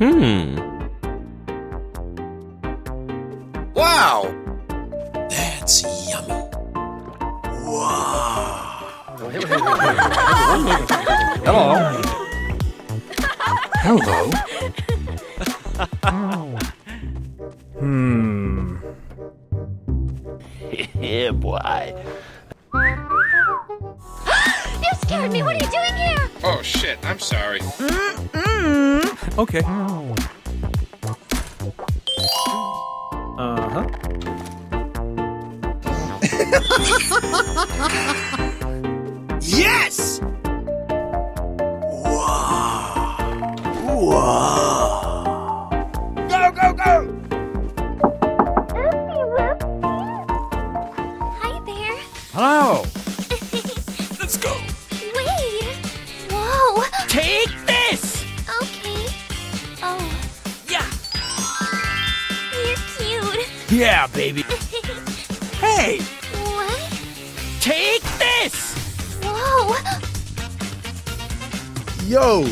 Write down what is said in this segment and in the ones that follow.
うん。Let's go. Wait. Whoa. Take this! Okay. Oh, Yeah. you're cute. Yeah, baby. Hey, What? take this! Whoa. Yo,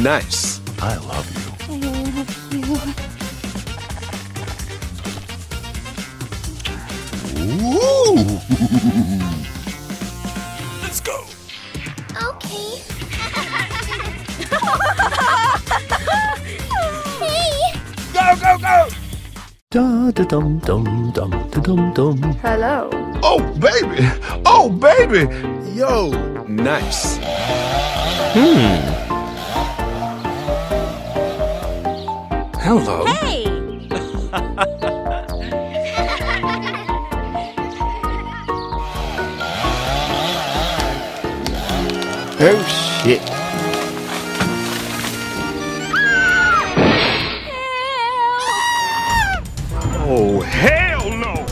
nice. I love you. I love you. Ooh. Okay. hey. Go, go, go! Da da dum dum dum da dum dum. Hello. Oh, baby. Oh, baby. Yo, nice. Hmm. Hello. Hey. Oh, shit. Oh, hell no!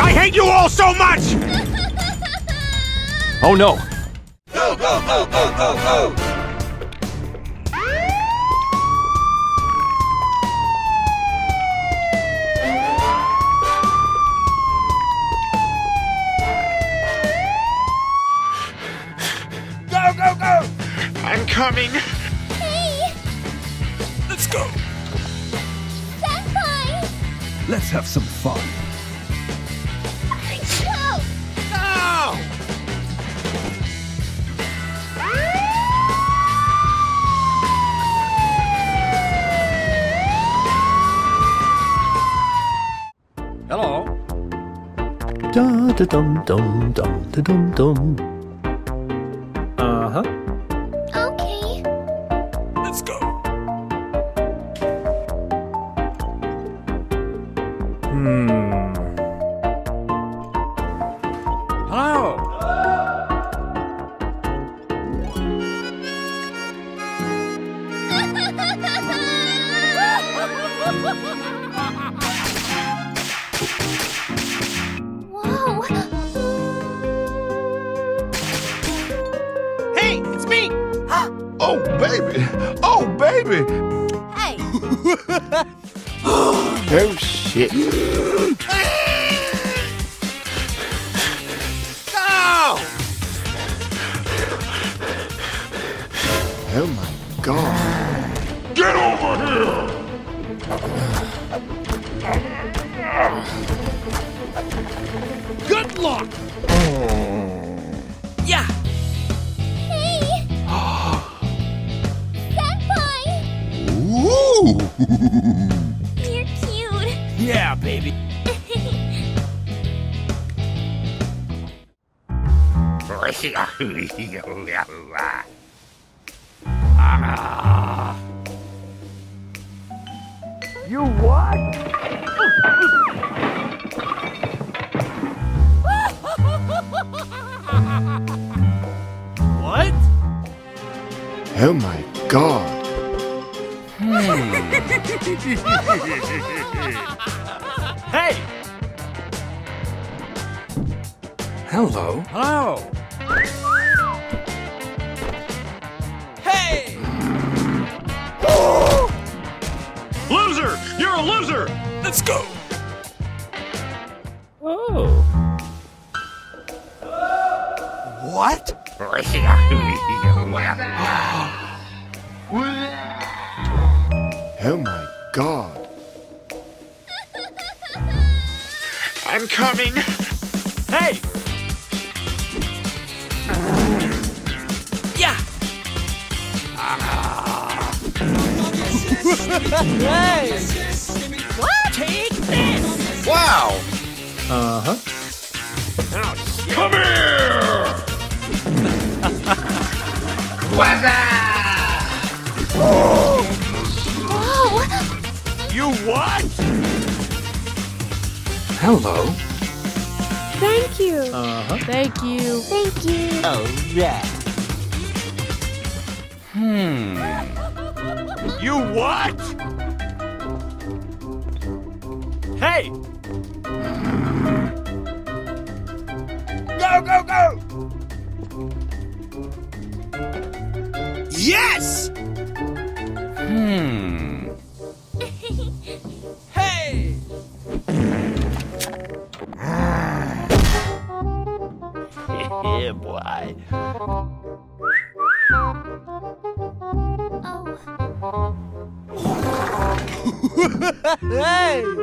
I hate you all so much! Oh no. Go, go, go, go, go, go! Go, coming! Hey. Let's go! Senpai. Let's have some fun. Go. Go! Hello. Da da dum dum dum da dum dum. Baby. Oh, baby. Hey. Oh, shit. Go! Oh, my God. Get over here! Good luck! Yeah! You're cute. Yeah, baby. Oh, Loser! You're a loser! Let's go! Oh. What? Oh my god. I'm coming. Hey! What? Take this! Wow. Uh huh. Come here! Whoa! You what? Hello. Thank you. Uh huh. Thank you. Thank you. Oh, yeah. Hmm. You what? Hey! Go, go, go! Yes! Hmm. hey! yeah, boy. Oh.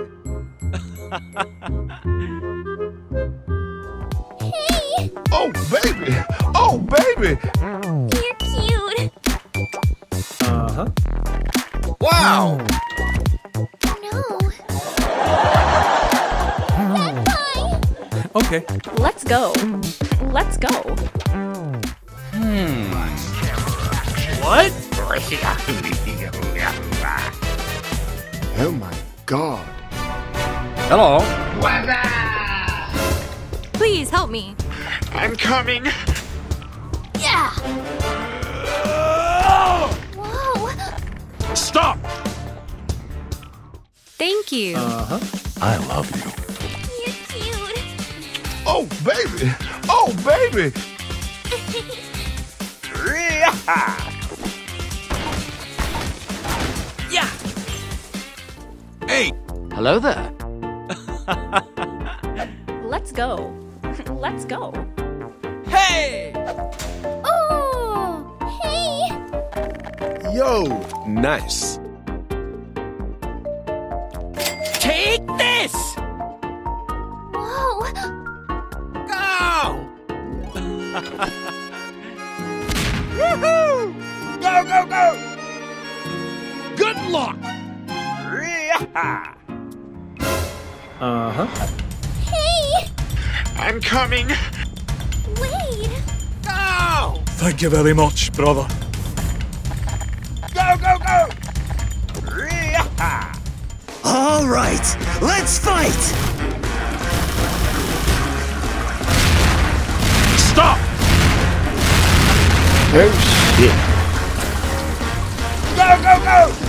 Let's go. Let's go. Hey! Oh. Hey. Yo. Nice. Coming. Wait. Go! Thank you very much, brother. Go, go, go! All right, let's fight! Stop! Oh, shit. Go, go, go!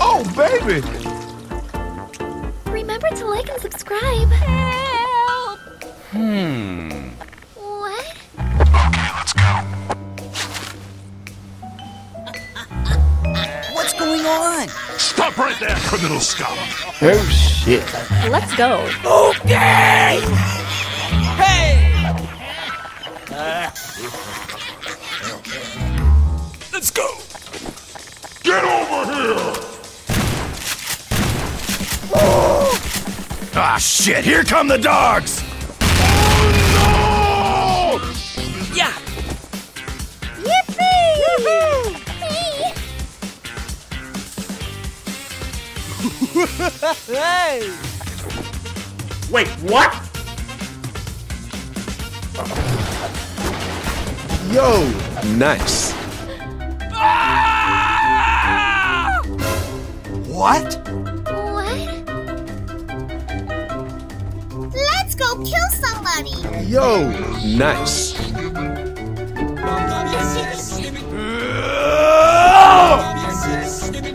Oh, baby. Remember to like and subscribe. Help. Hmm. What? Okay, let's go. What's going on? Stop right there, criminal scum! Oh, shit. Let's go. Okay! Hey! Let's go! Get over here! Ah, shit! Here come the dogs! Oh, No! Yeah! Yippee! Hey. Hey! Wait, what? Yo. Nice. What? What? Yo, nice.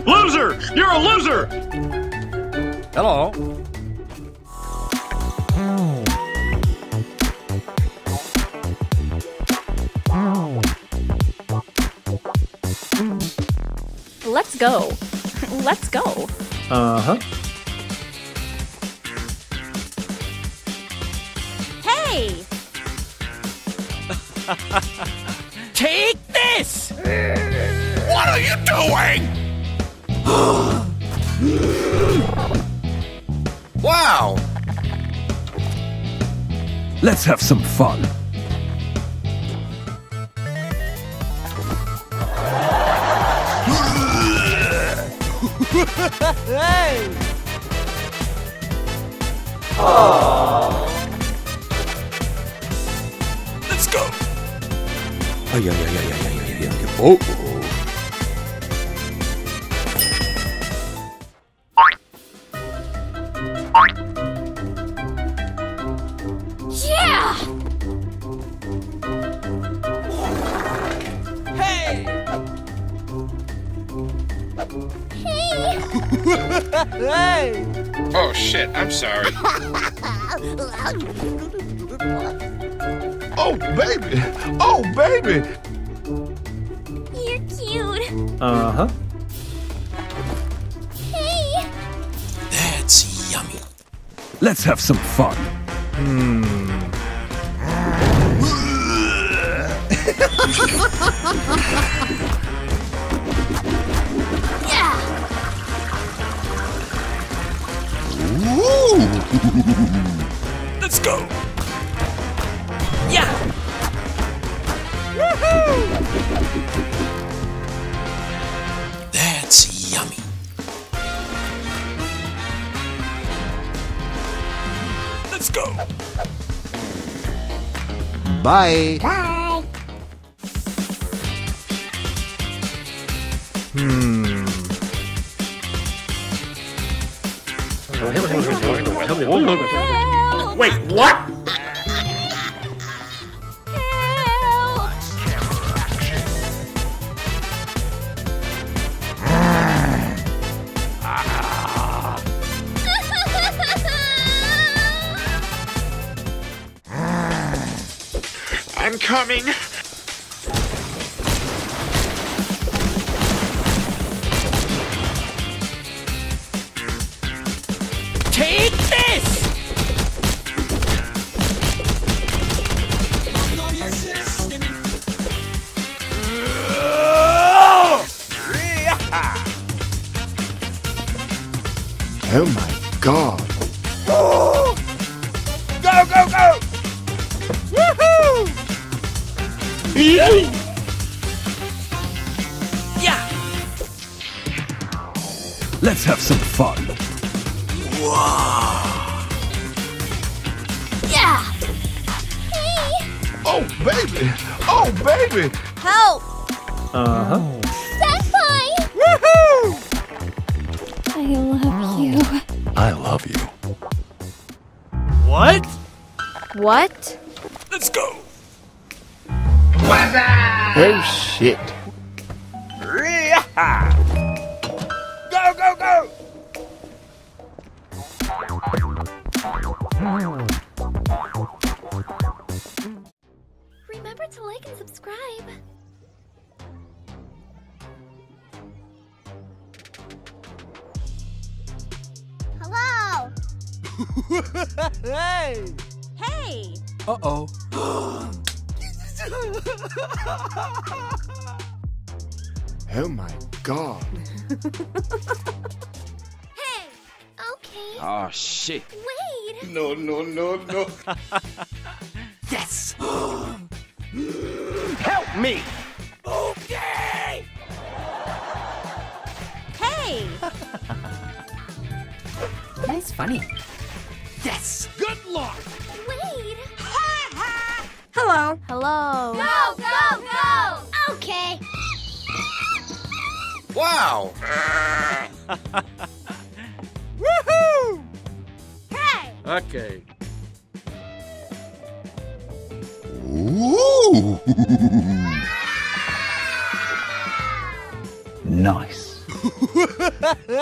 Loser! You're a loser! Hello. Let's go. Let's go. Uh huh. wow. Let's have some fun. Oh shit, I'm sorry. Oh, baby. Oh, baby. You're cute. Uh huh. Hey! That's yummy. Let's have some fun. Yeah! Let's go. Yeah. That's yummy. Let's go. Bye. Help! Wait, what? I'm coming. Shit. Wait! No, no, no, no. Yes! Help me.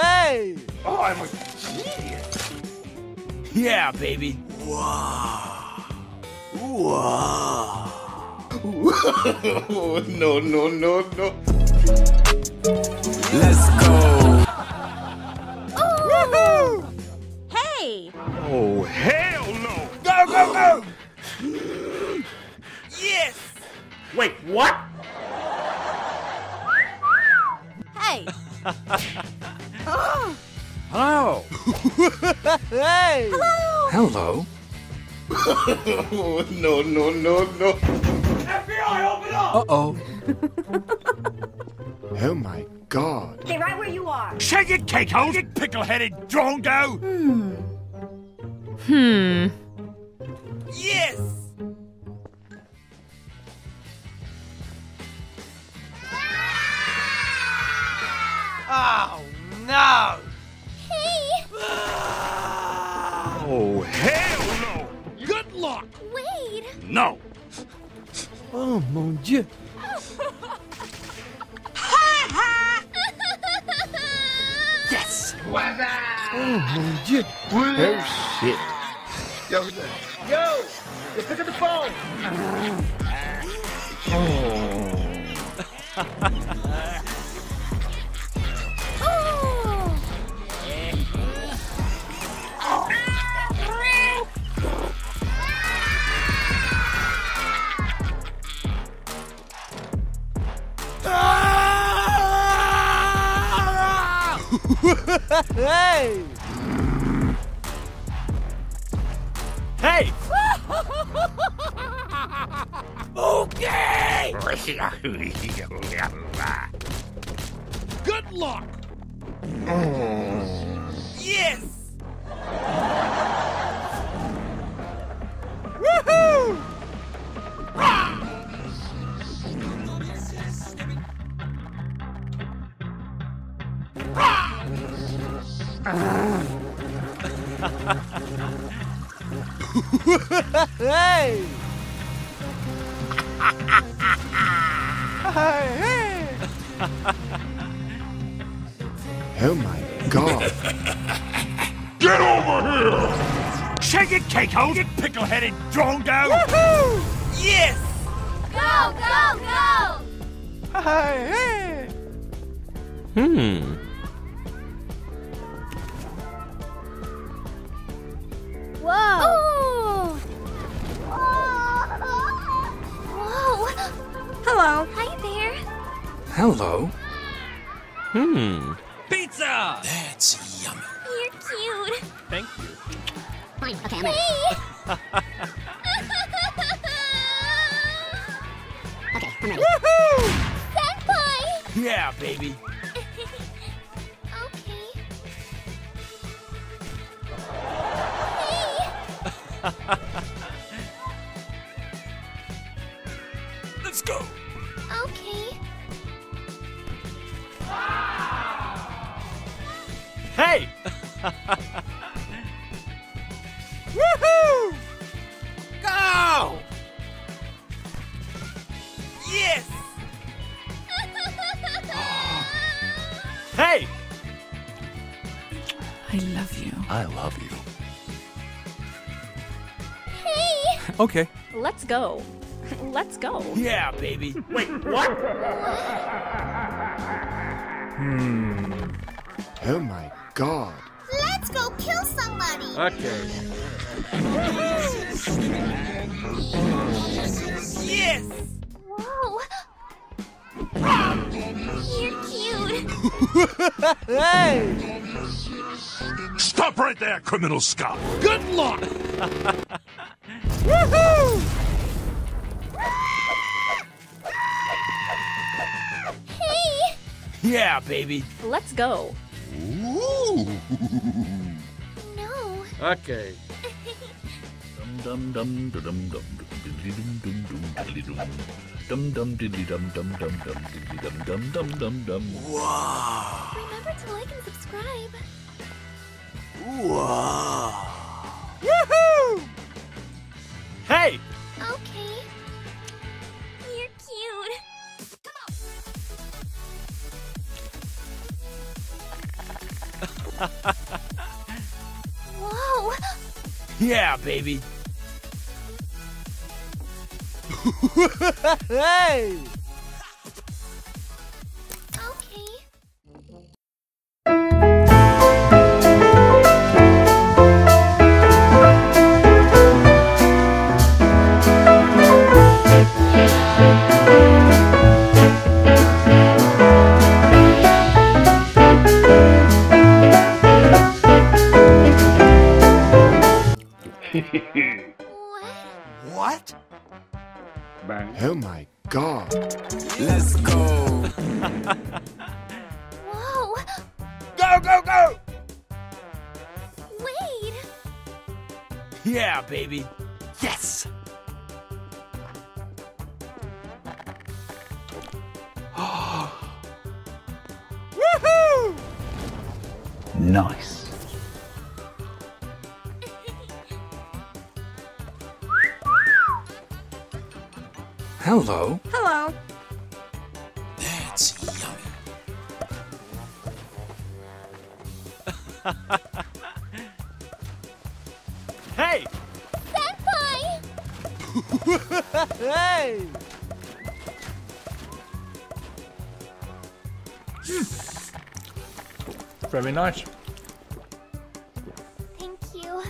Hey! Oh, I'm a genius. Yeah, baby. Wow. Wow. Oh, no, no, no, no. Let's go. Woohoo! Hey! Oh, hell no! Go, go, go! Yes! Wait, what? Hey! Hello. Hey! Hello. Oh, no, no, no, no. FBI, open up! Uh-oh. Oh my god. Stay right where you are. Shake it, Keiko! You pickle-headed drongo! Hmm. Yes! Oh, no! Hey! Oh, hell no! Good luck! Wade! No! Oh, mon Dieu. Yes! Oh, mon Dieu. Oh shit. Yo, Yo! You pick up the phone! Oh! Hey! Hey! okay! Good luck! Oh. Shake it, Keiko! You pickle-headed drongo! Woohoo! Yes! Go, go, go! Hey! Hmm. Whoa! Whoa! Hello. Hi there. Hello. Hmm. Pizza! That's yummy. You're cute. Fine. Okay, I'm ready. Okay, I'm ready. Woohoo! Senpai! Yeah, baby. okay. Let's go. Okay. Hey! Okay. Let's go. Let's go. Yeah, baby. Wait, what? hmm. Oh my god. Let's go kill somebody! Okay. Yes! Whoa! You're cute. Hey! Stop right there, criminal scum! Good luck! Woohoo! Hey! Yeah, baby. Let's go. Ooh. No. Okay. dum dum dum dum dum dum dum dum dum dum dum dum dum dum dum dum. Wow. Remember to like and subscribe. Wow. Woohoo! Hey! Okay. You're cute. Come on. Whoa. Yeah, baby. hey! Hmm. Very nice. Thank you.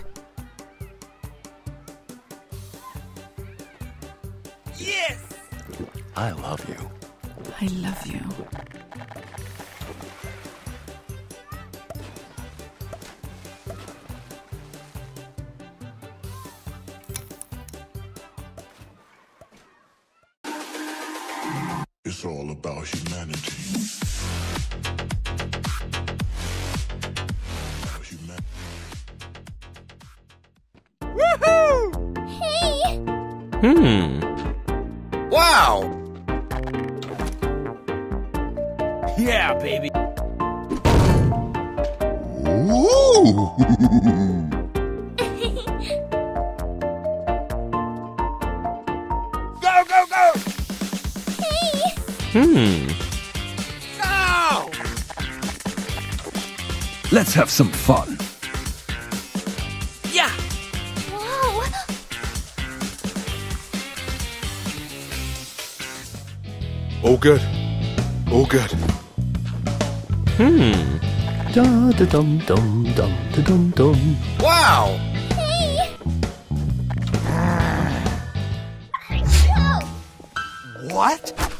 Yes! I love you. I love you. Let's have some fun. Yeah! Whoa. All good. All good. Hmm. Da da dum dum dum da dum dum. Wow. Hey. Go. What?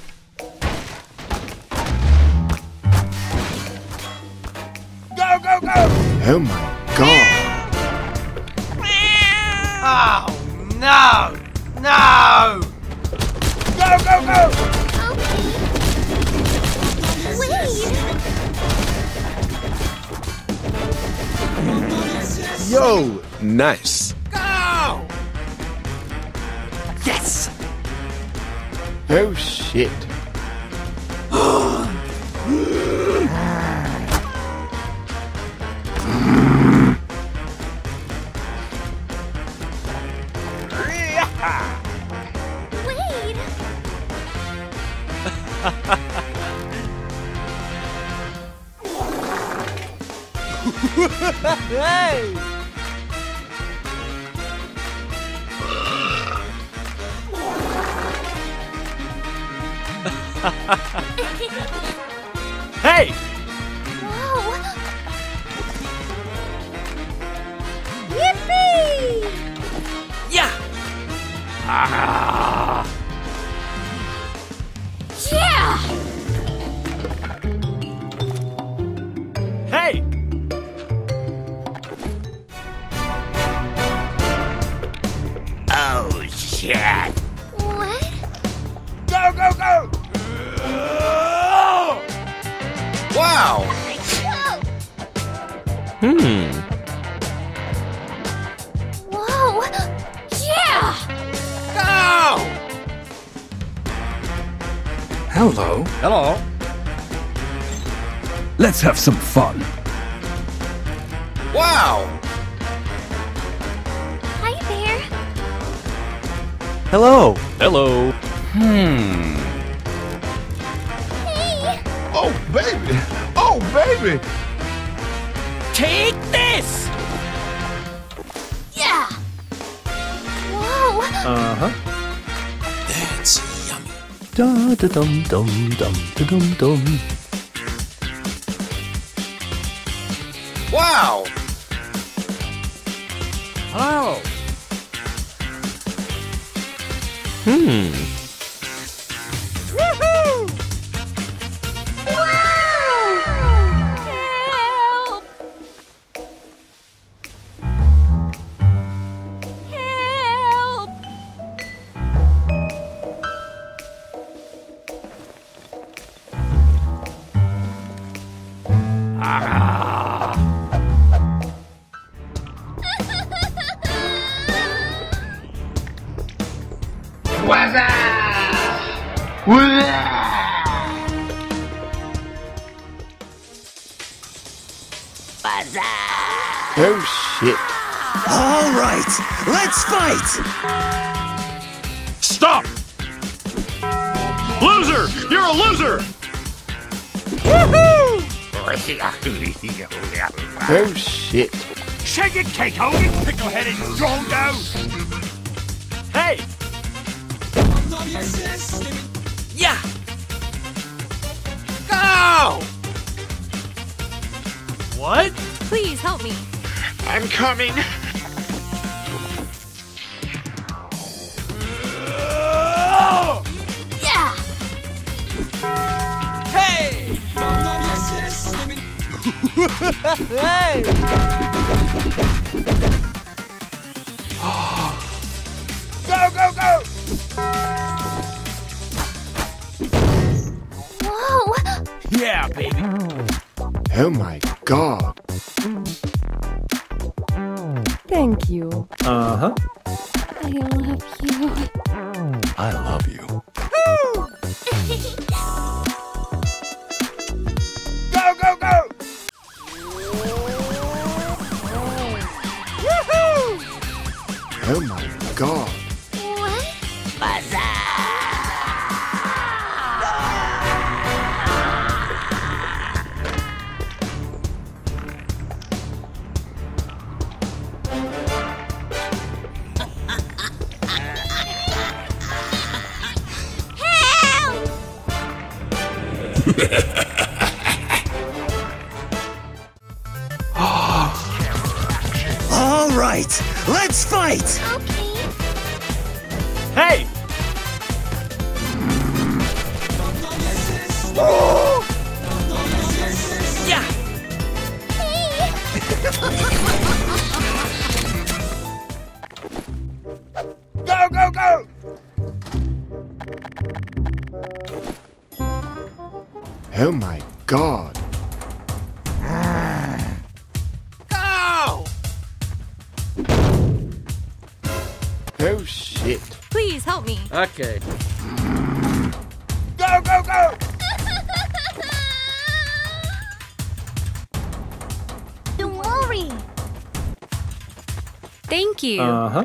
Oh my god. Oh, no! No! Go, go, go! Okay. Wait. Yo, nice. Go! Yes! Oh shit. Hey! Whoa. Yippee! Yeah! Ah! Let's have some fun. Wow. Hi there. Hello. Hello. Hmm. Hey! Oh baby. Oh baby. Take this! Yeah. Whoa. Uh huh. That's yummy. Da da dum dum dum da dum dum. Wow! Hello. Hmm. It, Keiko, you pickle-headed drongo! Hey! Yeah! Go! What? Please help me. I'm coming. Yeah. Hey! hey! Go, go, go! Whoa. Yeah, baby. Oh my god. Thank you. Uh All right, let's fight! Okay. Hey! Yeah! Uh huh.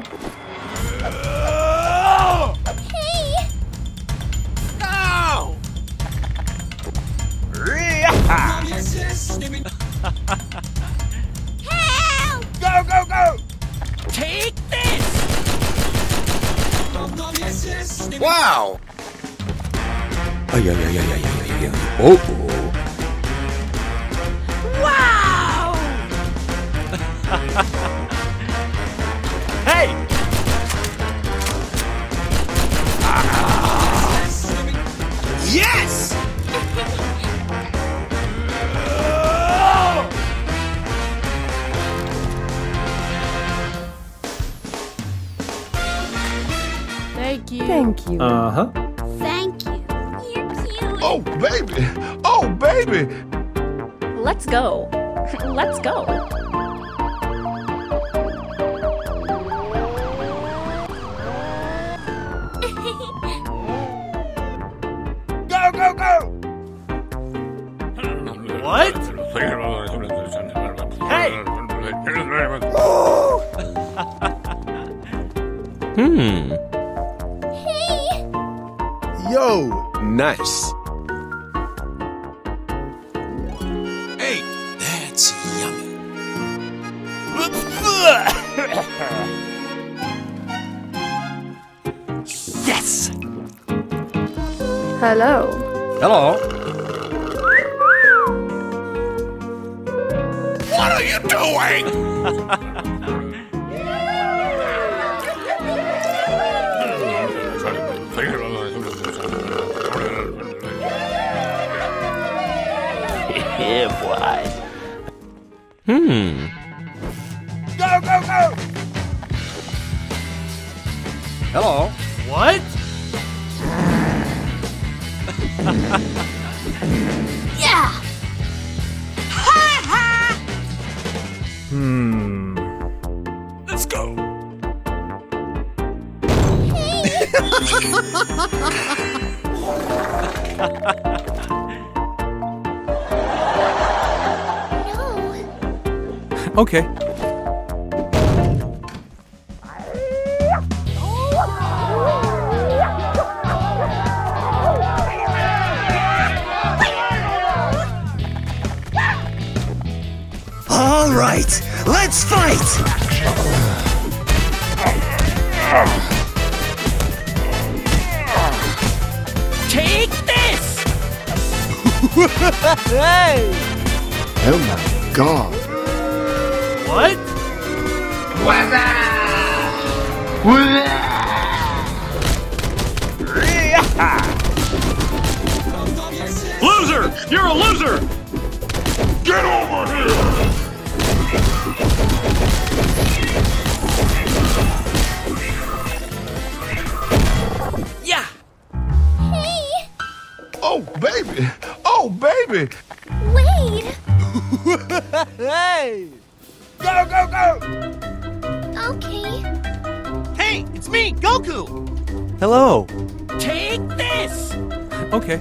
Yes! Thank you. Thank you. Uh huh. Thank you. You're cute. Oh, baby! Oh, baby! Let's go. Let's go. Hello. Hello. What are you doing? Yeah, boy. Okay. Loser! You're a loser! Get over here! Yeah! Hey, Oh, baby. Oh, baby. Wade! Hey! Go, go, go! Okay. Hey, it's me, Goku! Hello. Take this! Okay.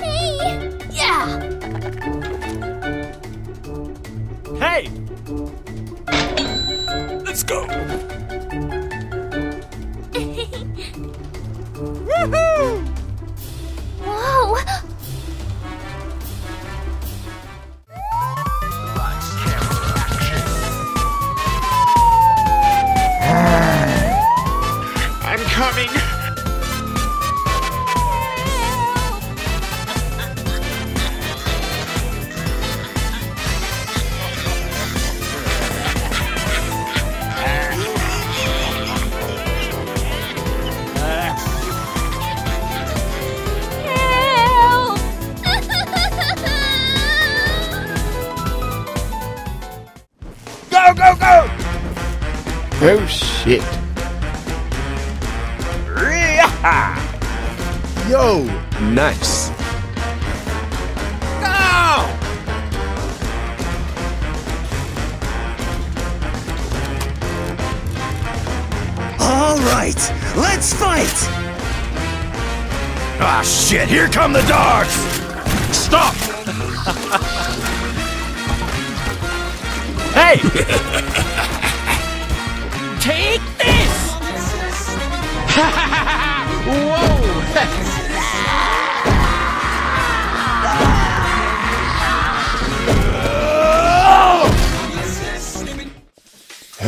Hey! Yeah! Hey! Let's go. Whoa! Coming. Help! Go, go, go! Oh, shit. Yo, nice. Go! All right, let's fight! Ah, shit, here come the dogs! Stop! Hey! Take this!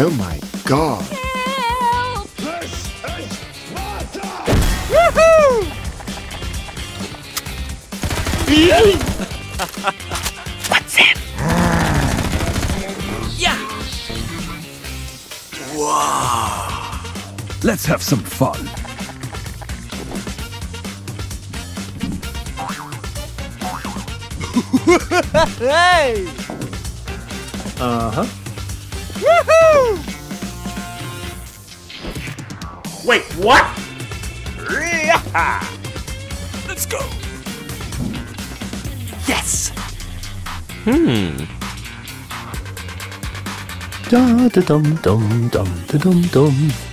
Oh my god. What's that? Yeah! Wow! Let's have some fun. Hey! Uh Wait, what? Let's go. Yes! Da da dum dum dum da dum dum.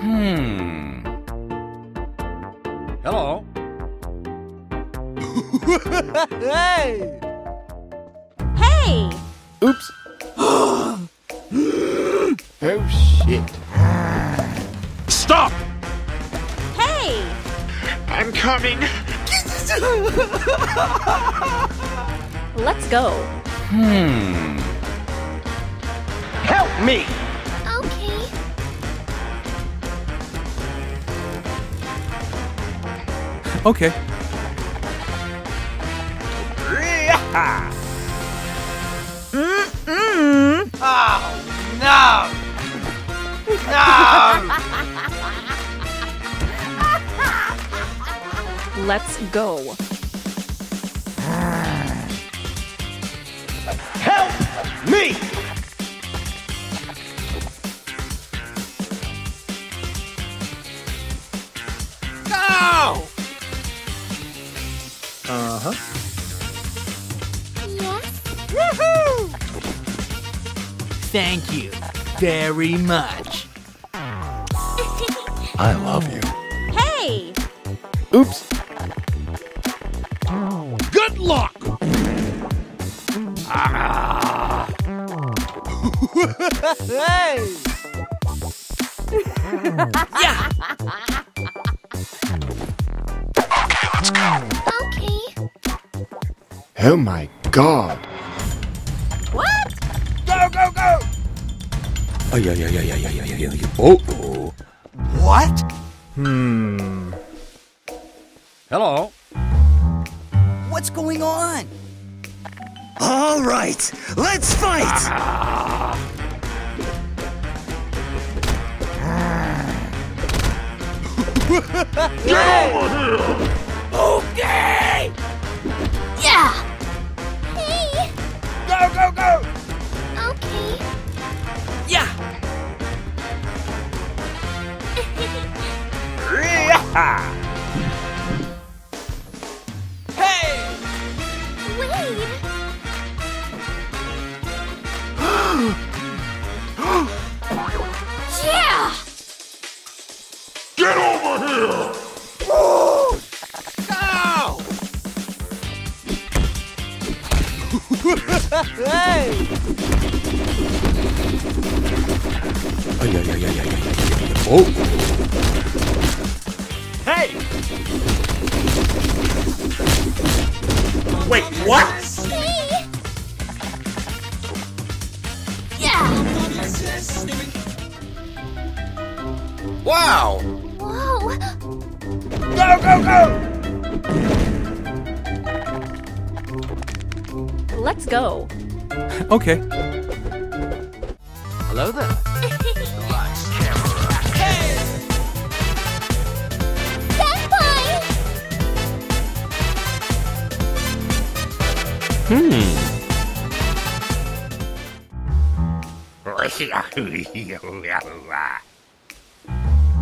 Hmm. Hello. hey! Hey! Oops. Oh, shit. Stop! Hey! I'm coming. Let's go. Hmm. Help me! Okay. Mm-mm. Oh, no! No! Let's go. Help me! Thank you very much. I love you. Hey! Oops. Good luck! Ah. hey! yeah! Okay. Oh my god. Ay, ay, ay, ay, ay, ay, ay, ay, Oh, oh. What? Hmm. Hello. What's going on? All right, let's fight! Ah. Get over here! Okay! Ha! Hey! Wade! yeah! Get over here! hey! Ay, ay. Oh! Hey! Wait, what? Yeah. Wow! Whoa. Go, go, go! Let's go. Okay.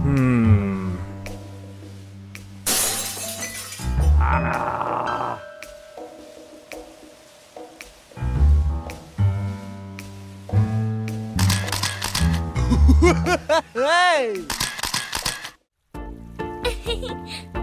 Hmm. Hey!